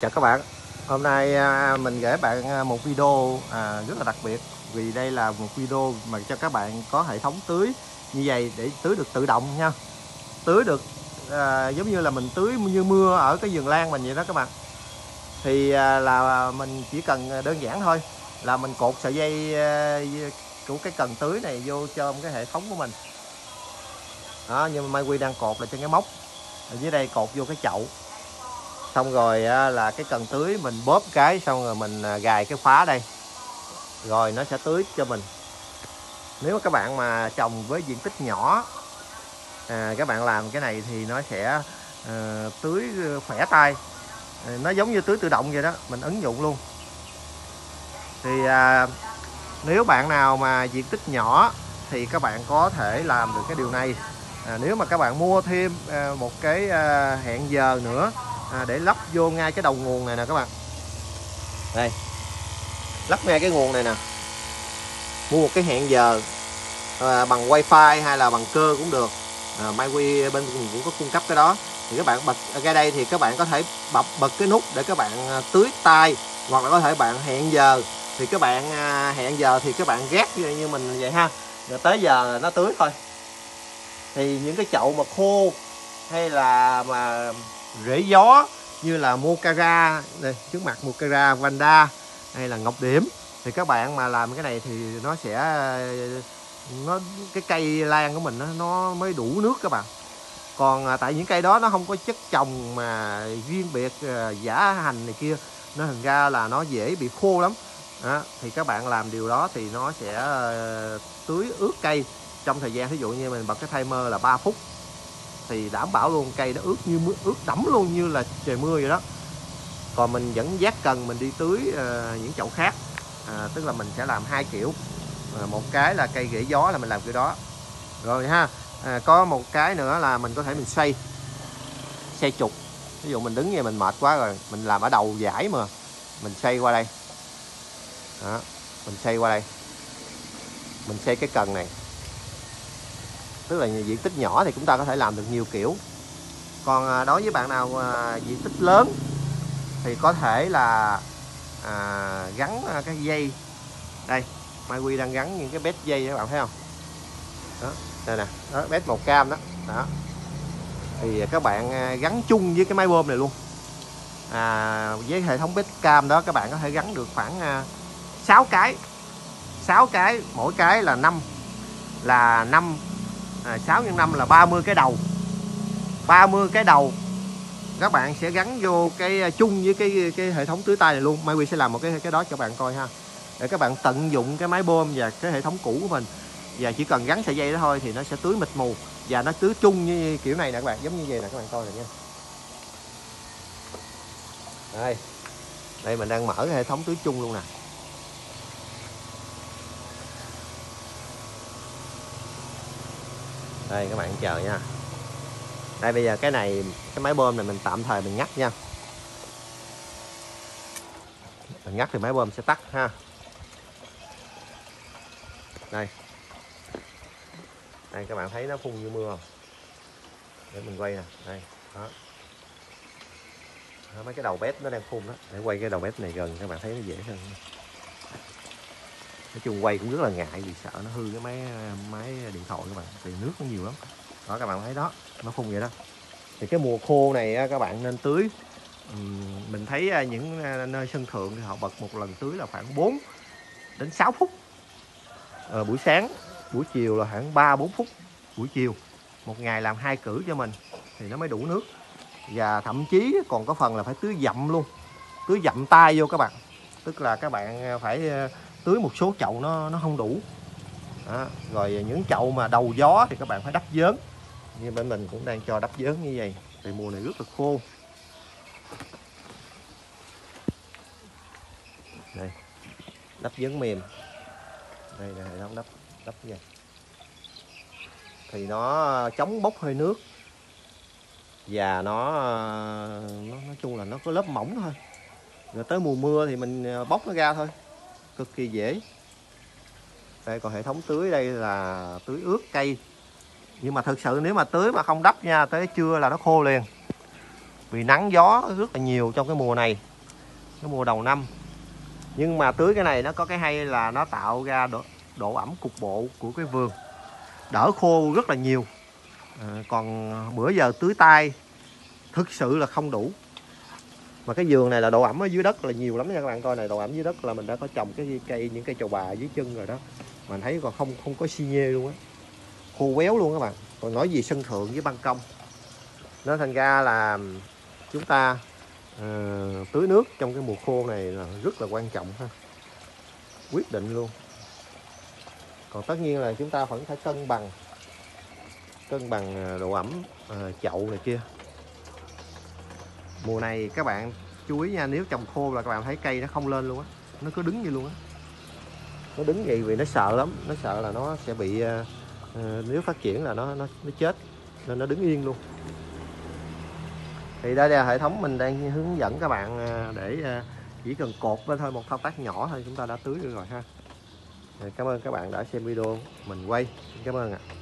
Chào các bạn. Hôm nay à, mình gửi bạn à, một video à, rất là đặc biệt. Vì đây là một video mà cho các bạn có hệ thống tưới như vậy để tưới được tự động nha. Tưới được à, giống như là mình tưới như mưa ở cái vườn lan mình vậy đó các bạn. Thì à, là mình chỉ cần đơn giản thôi Là mình cột sợi dây à, của cái cần tưới này vô trong cái hệ thống của mình. Đó, Nhưng mà Mai Quy đang cột là trên cái móc. Ở dưới đây cột vô cái chậu xong rồi là cái cần tưới mình bóp cái xong rồi mình à, gài cái khóa đây. Rồi nó sẽ tưới cho mình. Nếu mà các bạn mà trồng với diện tích nhỏ à, các bạn làm cái này thì nó sẽ à, tưới à, khỏe tay. À, nó giống như tưới tự động vậy đó mình ứng dụng luôn. Thì à, nếu bạn nào mà diện tích nhỏ thì các bạn có thể làm được cái điều này. À, nếu mà các bạn mua thêm à, một cái à, hẹn giờ nữa à, để lắp vô ngay cái đầu nguồn này nè các bạn. Đây. Lắp ngay cái nguồn này nè. Mua một cái hẹn giờ à, bằng wifi hay là bằng cơ cũng được. À, MyWi bên mình cũng có cung cấp cái đó. Thì các bạn bật ra đây thì các bạn có thể bật bật cái nút để các bạn à, tưới tay hoặc là có thể bạn hẹn giờ. Thì các bạn à, hẹn giờ thì các bạn ghét như mình vậy ha. Rồi tới giờ nó tưới thôi. Thì những cái chậu mà khô hay là mà rễ gió như là Mocara đây trước mặt Mocara Vanda hay là Ngọc Điểm. Thì các bạn mà làm cái này thì nó sẽ nó cái cây lan của mình nó, nó mới đủ nước các bạn. Còn à, tại những cây đó nó không có chất trồng mà riêng biệt à, giả hành này kia nó thành ra là nó dễ bị khô lắm. Đó, thì các bạn làm điều đó thì nó sẽ ờ, tưới ướt cây trong thời gian ví dụ như mình bật cái timer là 3 phút thì đảm bảo luôn cây nó ướt như mưa, ướt đẫm luôn như là trời mưa vậy đó. Còn mình vẫn giác cần mình đi tưới uh, những chậu khác à, tức là mình sẽ làm hai kiểu. À, một cái là cây rễ gió là mình làm kiểu đó. Rồi ha à, có một cái nữa là mình có thể mình xoay xoay trục. Ví dụ mình đứng vậy mình mệt quá rồi mình làm ở đầu giải mà mình xoay qua đây. Đó, mình xoay qua đây. Mình xoay cái cần này tức là diện tích nhỏ thì chúng ta có thể làm được nhiều kiểu. Còn à, đối với bạn nào à, diện tích lớn thì có thể là à, gắn à, cái dây. Đây Mai Quy đang gắn những cái bét dây các bạn thấy không? Đó đây nè đó bét màu cam đó. Đó. Thì các bạn gắn chung với cái máy bơm này luôn. À, với hệ thống bét cam đó các bạn có thể gắn được khoảng à, 6 cái. 6 cái mỗi cái là 5 là 5 à, 6 x 5 là 30 cái đầu. 30 cái đầu. Các bạn sẽ gắn vô cái à, chung với cái cái hệ thống tưới tay này luôn. Mai Quy sẽ làm một cái cái đó cho bạn coi ha. Để các bạn tận dụng cái máy bơm và cái hệ thống cũ của mình. Và chỉ cần gắn sợi dây đó thôi thì nó sẽ tưới mịt mù. Và nó tưới chung như kiểu này nè các bạn. Giống như vậy nè các bạn coi này nha. Đây. Đây mình đang mở cái hệ thống tưới chung luôn nè. Đây các bạn chờ nha. Đây bây giờ cái này cái máy bơm này mình tạm thời mình ngắt nha. Mình ngắt thì máy bơm sẽ tắt ha. Đây. Đây các bạn thấy nó phun như mưa không? Để mình quay nè. Đây đó. Đó, mấy cái đầu bếp nó đang phun đó. Để quay cái đầu bếp này gần các bạn thấy nó dễ hơn nói chung quay cũng rất là ngại vì sợ nó hư cái máy máy điện thoại các bạn thì nước nó nhiều lắm. Đó các bạn thấy đó nó phun vậy đó. Thì cái mùa khô này các bạn nên tưới. Mình thấy à, những à, nơi sân thượng thì họ bật một lần tưới là khoảng 4 đến 6 phút. À, buổi sáng buổi chiều là khoảng 3 4 phút buổi chiều. Một ngày làm hai cử cho mình thì nó mới đủ nước. Và thậm chí còn có phần là phải tưới dặm luôn tưới dặm tay vô các bạn. Tức là các bạn à, phải tưới một số chậu nó nó không đủ. Đó. rồi những chậu mà đầu gió thì các bạn phải đắp dớn như bên mình cũng đang cho đắp dớn như vậy. Thì mùa này rất là khô. Đây đắp dớn mềm. Đây là hệ thống đắp đắp như vậy thì nó chống bốc hơi nước. Và nó, nó nói chung là nó có lớp mỏng thôi. Rồi tới mùa mưa thì mình ờ, bóc nó ra thôi cực kỳ dễ. Đây còn hệ thống tưới đây là tưới ướt cây. Nhưng mà thực sự nếu mà tưới mà không đắp nha tới trưa là nó khô liền. Vì nắng gió rất là nhiều trong cái mùa này cái mùa đầu năm. Nhưng mà tưới cái này nó có cái hay là nó tạo ra độ, độ ẩm cục bộ của cái vườn. Đỡ khô rất là nhiều. À, còn bữa giờ tưới tay thực sự là không đủ mà cái vườn này là độ ẩm ở dưới đất là nhiều lắm nha các bạn. Coi này độ ẩm dưới đất là mình đã có trồng cái cây những cây trầu bà dưới chân rồi đó. Mà thấy còn không không có xi nhê luôn á. Khô béo luôn các bạn. Còn nói gì sân thượng với ban công. Nó thành ra là chúng ta uh, tưới nước trong cái mùa khô này là rất là quan trọng ha. Quyết định luôn. Còn tất nhiên là chúng ta vẫn phải cân bằng cân bằng ờ, độ ẩm uh, chậu này kia mùa này các bạn chú ý nha nếu trồng khô là các bạn thấy cây nó không lên luôn á nó cứ đứng như luôn á. Nó đứng vậy vì nó sợ lắm nó sợ là nó sẽ bị uh, nếu phát triển là nó nó nó chết nên nó đứng yên luôn. Thì đây là hệ thống mình đang hướng dẫn các bạn ờ, để chỉ cần cột lên thôi một thao tác nhỏ thôi chúng ta đã tưới được rồi ha. Cảm ơn các bạn đã xem video mình quay. Cảm ơn ạ. à.